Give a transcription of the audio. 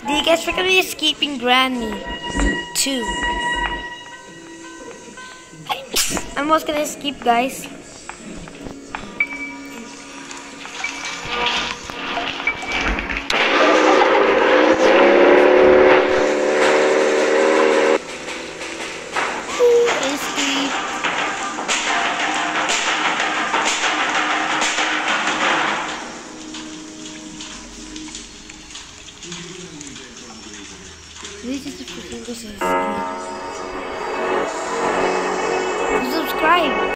Today guys, we're gonna be escaping Granny 2. I'm almost gonna escape guys. Escape. This is the freaking Subscribe.